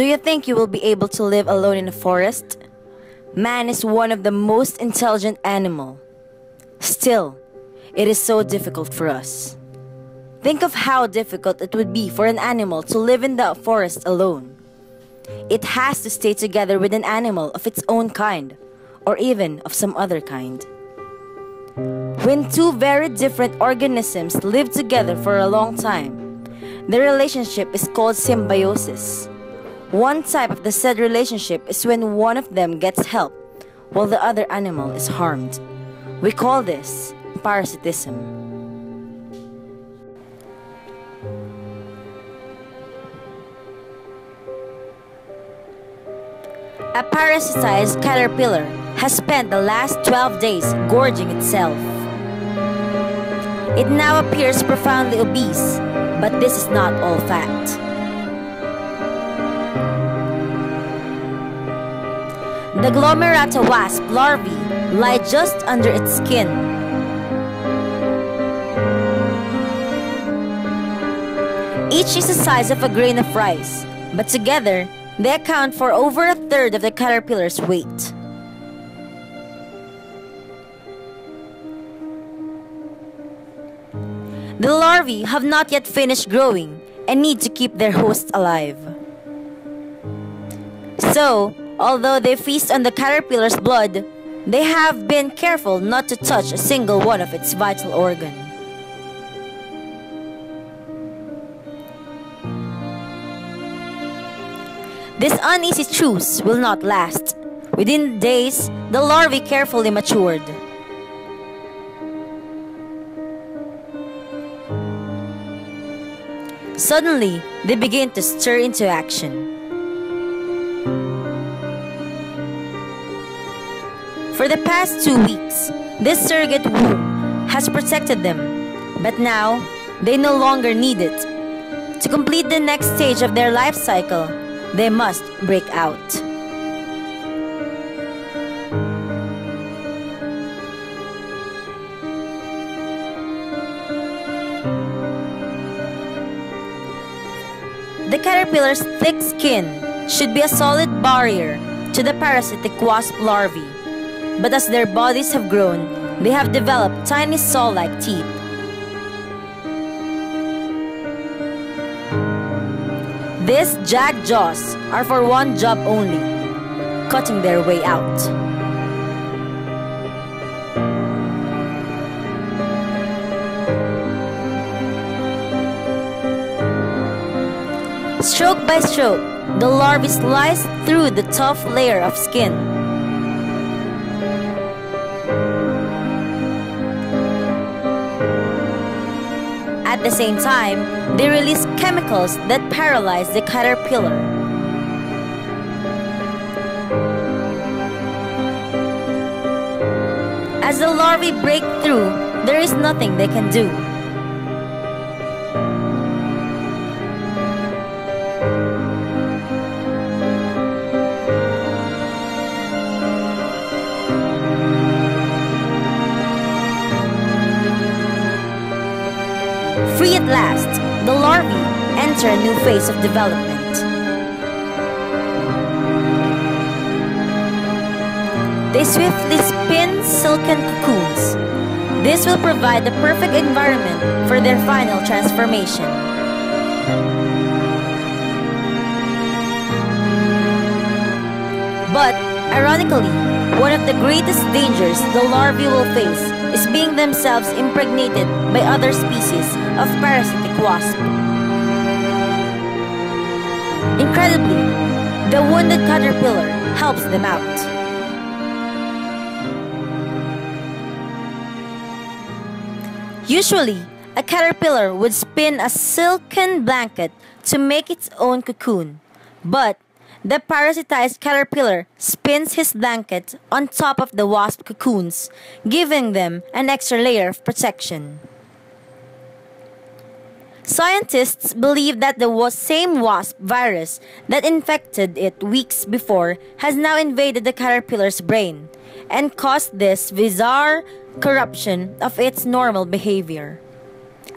Do you think you will be able to live alone in a forest? Man is one of the most intelligent animal. Still, it is so difficult for us. Think of how difficult it would be for an animal to live in the forest alone. It has to stay together with an animal of its own kind, or even of some other kind. When two very different organisms live together for a long time, the relationship is called symbiosis. One type of the said relationship is when one of them gets help while the other animal is harmed. We call this parasitism. A parasitized caterpillar has spent the last 12 days gorging itself. It now appears profoundly obese, but this is not all fact. The glomerata wasp larvae lie just under its skin. Each is the size of a grain of rice, but together they account for over a third of the caterpillar's weight. The larvae have not yet finished growing and need to keep their host alive. So, although they feast on the caterpillar's blood, they have been careful not to touch a single one of its vital organ. This uneasy truce will not last. Within days, the larvae carefully matured. Suddenly, they begin to stir into action. For the past two weeks, this surrogate womb has protected them, but now they no longer need it. To complete the next stage of their life cycle, they must break out. The caterpillar's thick skin should be a solid barrier to the parasitic wasp larvae. But as their bodies have grown, they have developed tiny saw-like teeth. These jagged jaws are for one job only, cutting their way out. Stroke by stroke, the larvae slice through the tough layer of skin. At the same time, they release chemicals that paralyze the caterpillar. As the larvae break through, there is nothing they can do. Enter a new phase of development. They swiftly spin silken cocoons. This will provide the perfect environment for their final transformation. But, ironically, one of the greatest dangers the larvae will face is being themselves impregnated by other species of parasitic wasp. Incredibly, the wounded caterpillar helps them out. Usually, a caterpillar would spin a silken blanket to make its own cocoon, but the parasitized caterpillar spins his blanket on top of the wasp cocoons, giving them an extra layer of protection. Scientists believe that the same wasp virus that infected it weeks before has now invaded the caterpillar's brain and caused this bizarre corruption of its normal behavior.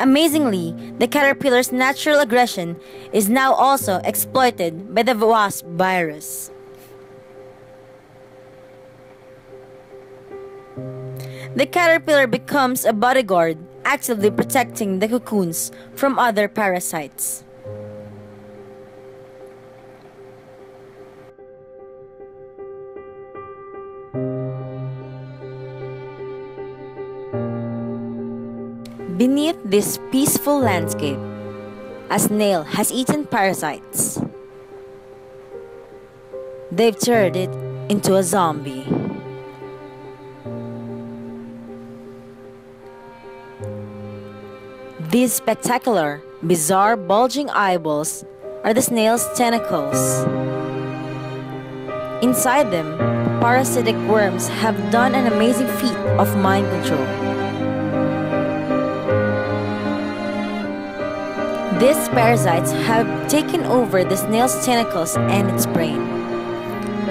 Amazingly, the caterpillar's natural aggression is now also exploited by the wasp virus. The caterpillar becomes a bodyguard, actively protecting the cocoons from other parasites. Beneath this peaceful landscape, a snail has eaten parasites. They've turned it into a zombie. These spectacular, bizarre, bulging eyeballs are the snail's tentacles. Inside them, parasitic worms have done an amazing feat of mind control. These parasites have taken over the snail's tentacles and its brain.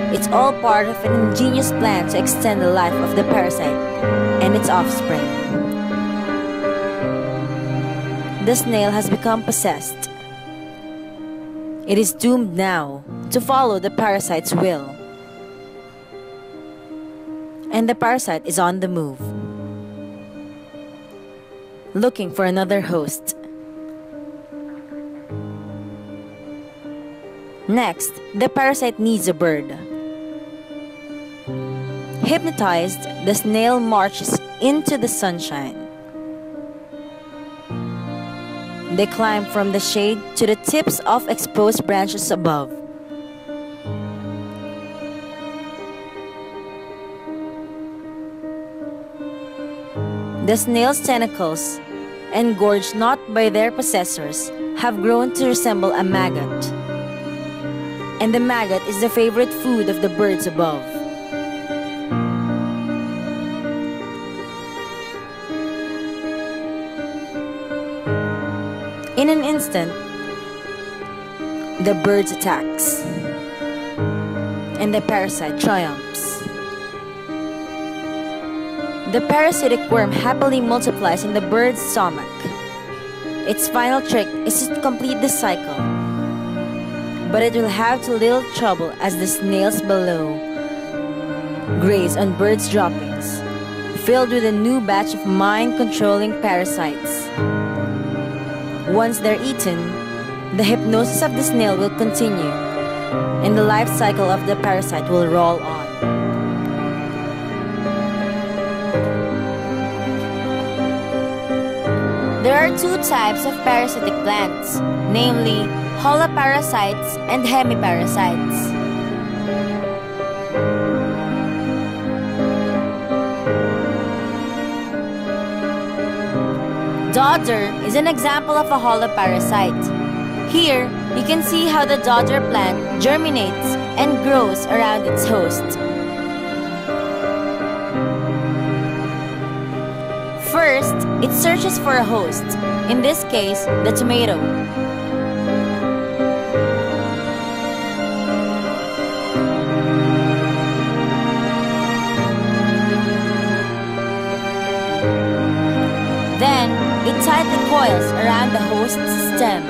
It's all part of an ingenious plan to extend the life of the parasite and its offspring. The snail has become possessed. It is doomed now to follow the parasite's will. And the parasite is on the move, looking for another host. Next, the parasite needs a bird. Hypnotized, the snail marches into the sunshine. They climb from the shade to the tips of exposed branches above. The snail's tentacles, engorged not by their possessors, have grown to resemble a maggot and the maggot is the favorite food of the birds above. Instant, the birds attacks, and the parasite triumphs. The parasitic worm happily multiplies in the bird's stomach. Its final trick is to complete the cycle but it will have little trouble as the snails below graze on birds' droppings, filled with a new batch of mind-controlling parasites. Once they're eaten, the hypnosis of the snail will continue, and the life cycle of the parasite will roll on. There are two types of parasitic plants, namely holoparasites and hemiparasites. Dodder is an example of a holoparasite. Here, you can see how the dodder plant germinates and grows around its host. First, it searches for a host, in this case, the tomato. Around the host's stem.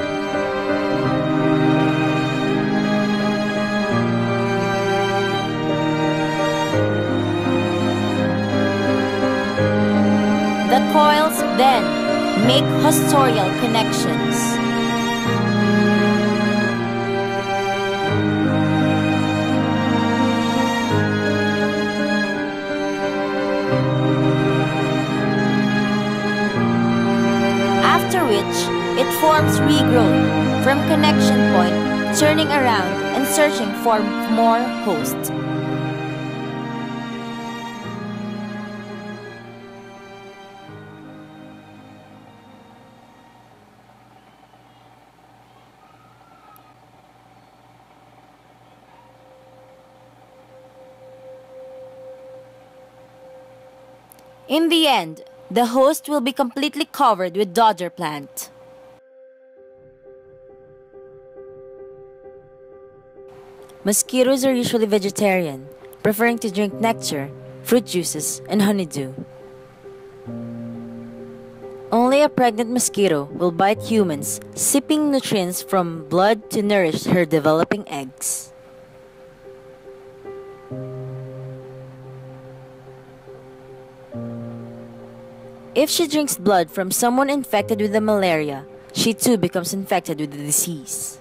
The coils then make haustorial connections. Regrowth from connection point, turning around and searching for more hosts. In the end, the host will be completely covered with dodder plant. Mosquitoes are usually vegetarian, preferring to drink nectar, fruit juices, and honeydew. Only a pregnant mosquito will bite humans, sipping nutrients from blood to nourish her developing eggs. If she drinks blood from someone infected with the malaria, she too becomes infected with the disease.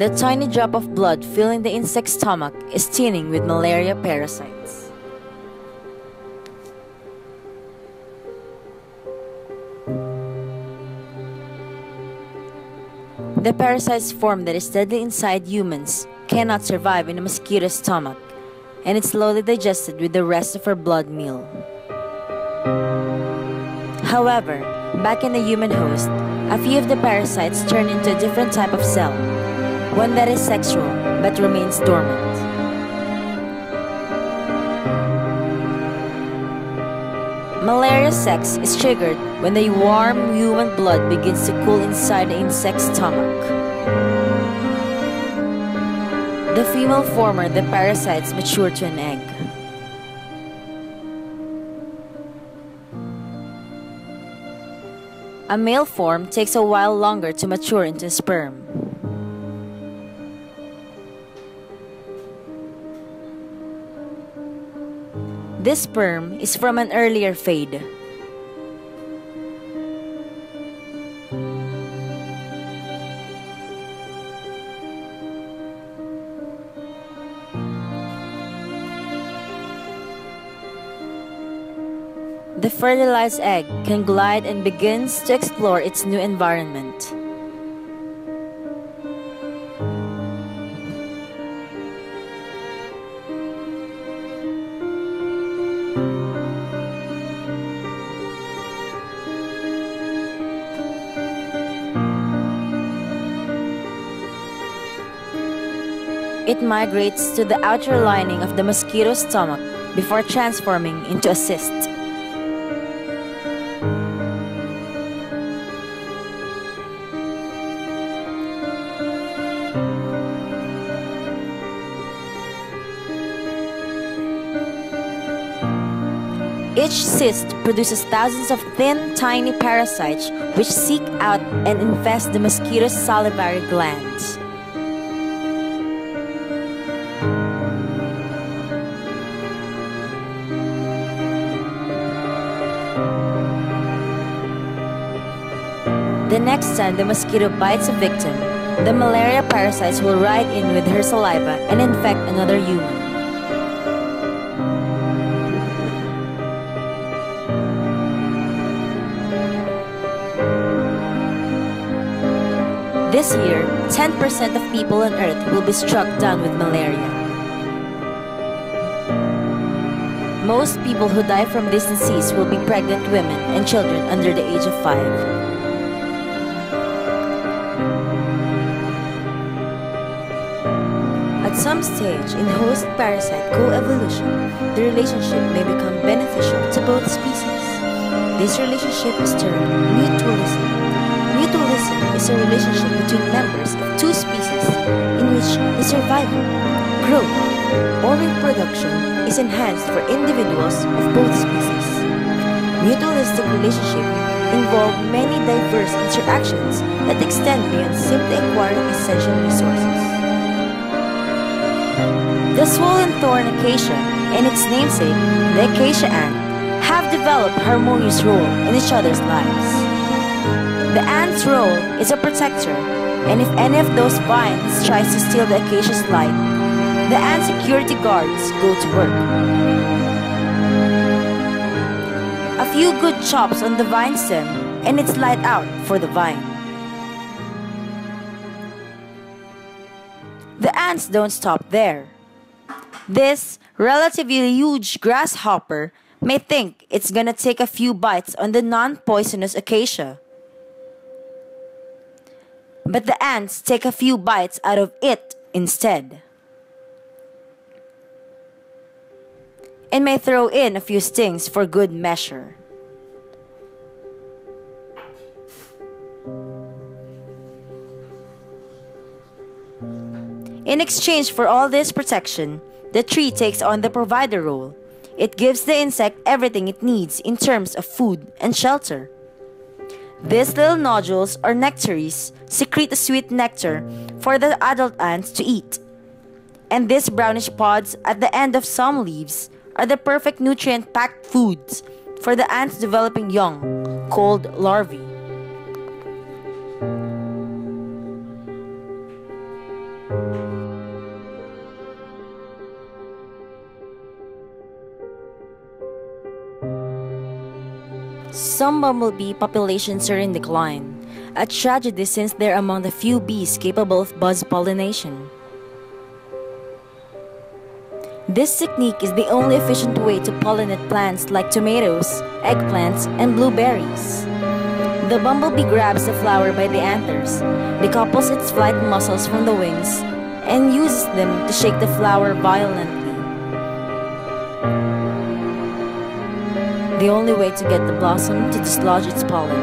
The tiny drop of blood filling the insect's stomach is teeming with malaria parasites. The parasite's form that is deadly inside humans cannot survive in a mosquito's stomach and it's slowly digested with the rest of her blood meal. However, back in the human host, a few of the parasites turn into a different type of cell, one that is sexual but remains dormant. Malaria sex is triggered when the warm human blood begins to cool inside the insect's stomach. The female former, the parasites mature to an egg. A male form takes a while longer to mature into sperm. This sperm is from an earlier fade. The fertilized egg can glide and begins to explore its new environment. It migrates to the outer lining of the mosquito's stomach before transforming into a cyst. Each cyst produces thousands of thin, tiny parasites which seek out and infest the mosquito's salivary glands. Next time the mosquito bites a victim, the malaria parasites will ride in with her saliva and infect another human. This year, 10% of people on Earth will be struck down with malaria. Most people who die from this disease will be pregnant women and children under the age of 5. Some stage in host-parasite co-evolution, the relationship may become beneficial to both species. This relationship is termed mutualism Mutualism is a relationship between members of two species in which the survival, growth, or reproduction is enhanced for individuals of both species. Mutualistic relationships involve many diverse interactions that extend beyond simply acquiring essential resources. The swollen thorn acacia and its namesake, the acacia ant, have developed a harmonious role in each other's lives. The ant's role is a protector, and if any of those vines tries to steal the acacia's light, the ant security guards go to work. A few good chops on the vine stem, and it's light out for the vine. The ants don't stop there. This relatively huge grasshopper may think it's gonna take a few bites on the non poisonous acacia. But the ants take a few bites out of it instead. And may throw in a few stings for good measure. In exchange for all this protection, the tree takes on the provider role. It gives the insect everything it needs in terms of food and shelter. These little nodules or nectaries secrete a sweet nectar for the adult ants to eat. And these brownish pods at the end of some leaves are the perfect nutrient packed foods for the ants developing young, called larvae. Some bumblebee populations are in decline, a tragedy since they're among the few bees capable of buzz pollination. This technique is the only efficient way to pollinate plants like tomatoes, eggplants, and blueberries. The bumblebee grabs the flower by the anthers, decouples its flight muscles from the wings, and uses them to shake the flower violently. The only way to get the blossom to dislodge its pollen.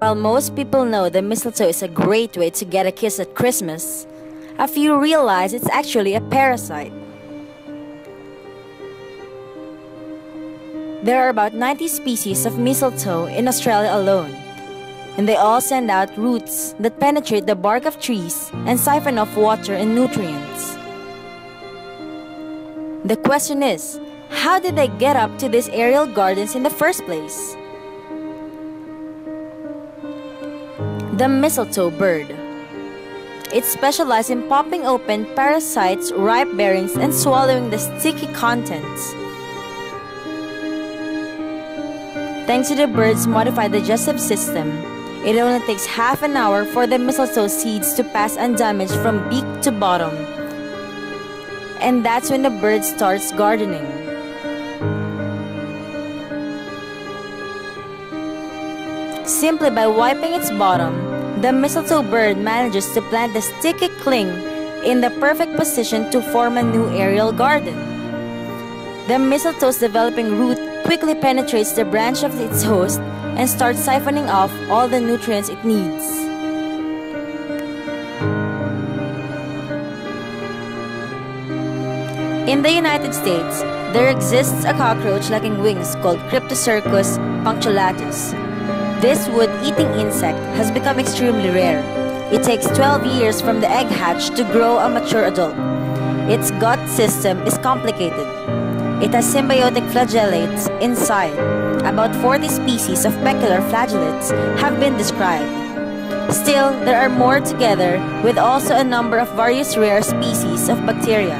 While most people know that mistletoe is a great way to get a kiss at Christmas, a few realize it's actually a parasite. There are about 90 species of mistletoe in Australia alone, and they all send out roots that penetrate the bark of trees and siphon off water and nutrients. The question is, how did they get up to these aerial gardens in the first place? The mistletoe bird. It specializes in popping open parasites, ripe berries, and swallowing the sticky contents. Thanks to the bird's modified digestive system, it only takes half an hour for the mistletoe seeds to pass undamaged from beak to bottom. And that's when the bird starts gardening. Simply by wiping its bottom, the mistletoe bird manages to plant the sticky cling in the perfect position to form a new aerial garden. The mistletoe's developing root quickly penetrates the branch of its host and starts siphoning off all the nutrients it needs. In the United States, there exists a cockroach lacking wings called Cryptocercus punctulatus, this wood-eating insect has become extremely rare. It takes 12 years from the egg hatch to grow a mature adult. Its gut system is complicated. It has symbiotic flagellates inside. About 40 species of peculiar flagellates have been described. Still, there are more together, with also a number of various rare species of bacteria.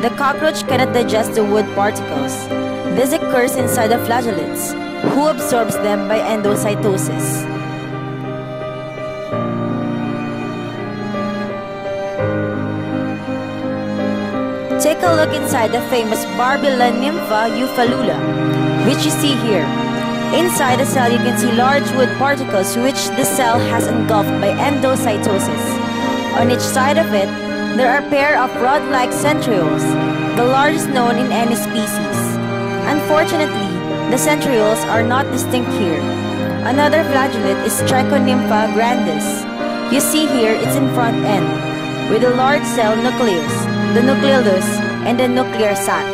The cockroach cannot digest the wood particles. This occurs inside the flagellates, who absorbs them by endocytosis. Take a look inside the famous Barbulanympha ufalula, which you see here. Inside the cell, you can see large wood particles which the cell has engulfed by endocytosis. On each side of it, there are a pair of rod-like centrioles, the largest known in any species. Unfortunately, the centrioles are not distinct here. Another flagellate is Trichonympha grandis. You see here its in front end, with a large cell nucleus, the nucleolus, and the nuclear sac.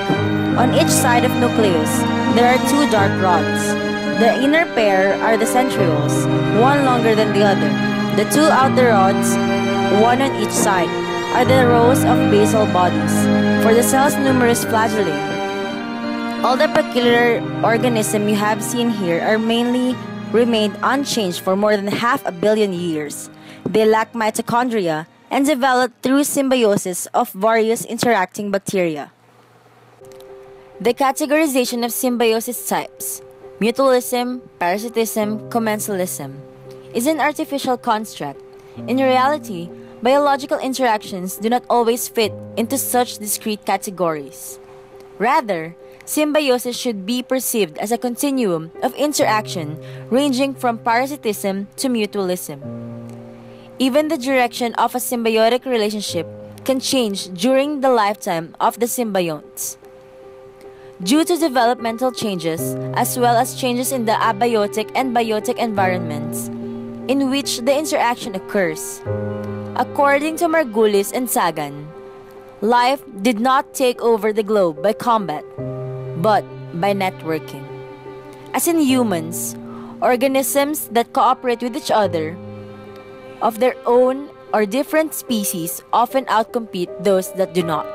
On each side of nucleus, there are two dark rods. The inner pair are the centrioles, one longer than the other. The two outer rods, one on each side, are the rows of basal bodies. For the cell's numerous flagellae, all the peculiar organisms you have seen here are mainly remained unchanged for more than half a billion years. They lack mitochondria and developed through symbiosis of various interacting bacteria. The categorization of symbiosis types, mutualism, parasitism, commensalism, is an artificial construct. In reality, biological interactions do not always fit into such discrete categories. Rather, symbiosis should be perceived as a continuum of interaction ranging from parasitism to mutualism. Even the direction of a symbiotic relationship can change during the lifetime of the symbionts. Due to developmental changes, as well as changes in the abiotic and biotic environments in which the interaction occurs. According to Margulis and Sagan, life did not take over the globe by combat, but by networking. As in humans, organisms that cooperate with each other of their own or different species often outcompete those that do not.